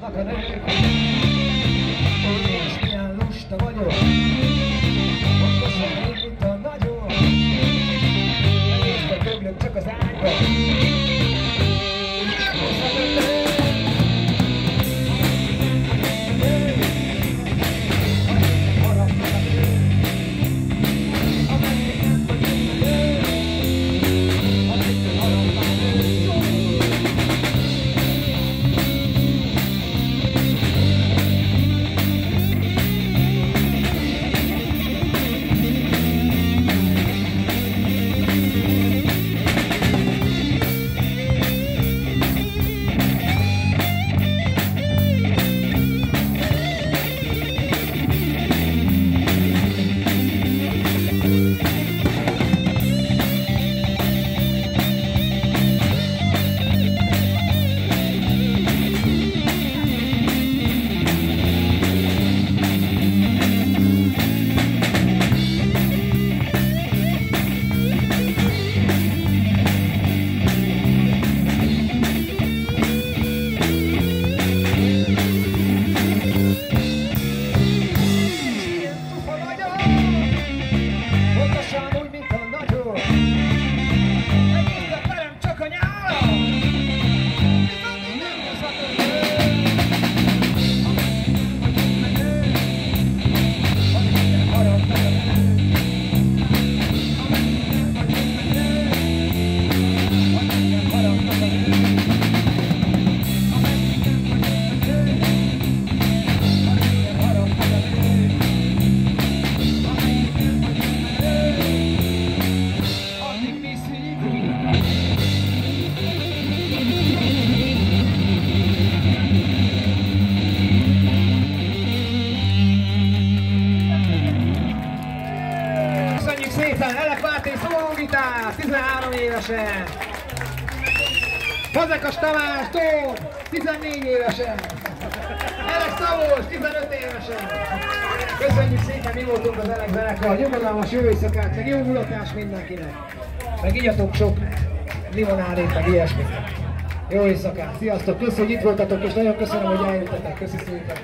látnak a nők. És milyen lusta vagyok, pontosan én, mint a nagyon. Nézd a csak az ágyba, évesen. Fazekas Tamás, Tóth, 14 évesen. Elek Szabolcs, 15 évesen. Köszönjük szépen, mi voltunk az Elek zenekar. Nyugodalmas jó éjszakát, meg jó mulatás mindenkinek. Meg igyatok sok limonádét, meg ilyesmit. Jó éjszakát, sziasztok, köszönjük, hogy itt voltatok, és nagyon köszönöm, hogy eljöttetek. Köszi szépen.